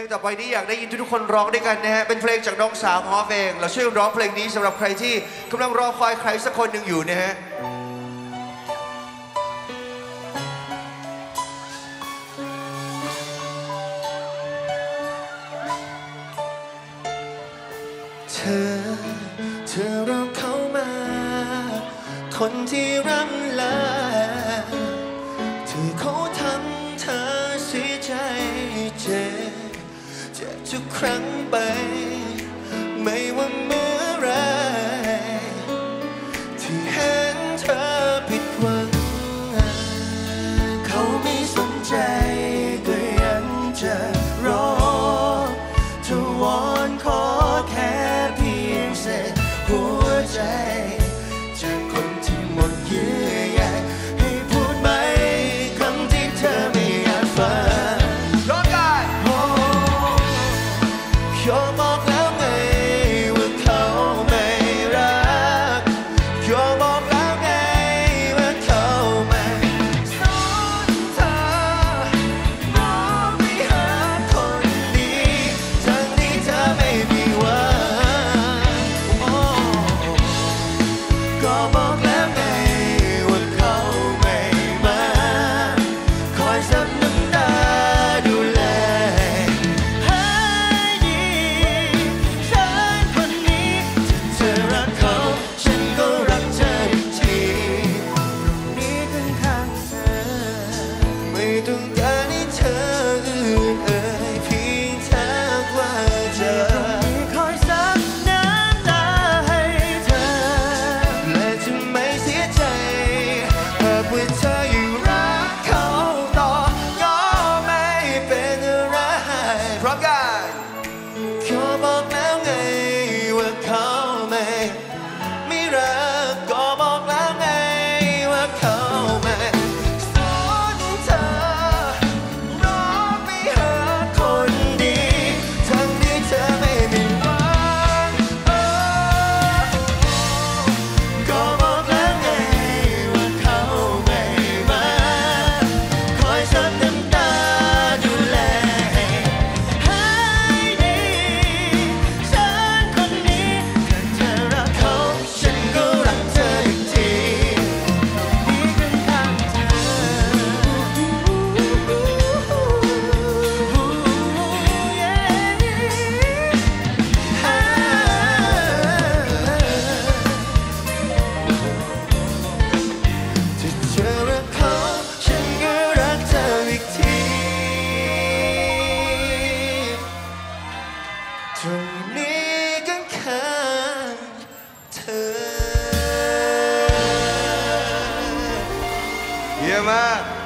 ลงต่อไปนี้อยากได้ยินทุกคนร้องด้วยกันนะฮะ เป็นเพลงจากน้องสาวฮองอฟเองเราช่วยร้องเพลงนี้สำหรับใครที่กำลังรอคอยใครสักคนหนึ่งอยู่นะฮะเธอ เธอรัาเขามา คนที่ร่ำลา ทุกครั้งไป ไม่ว่า 爷们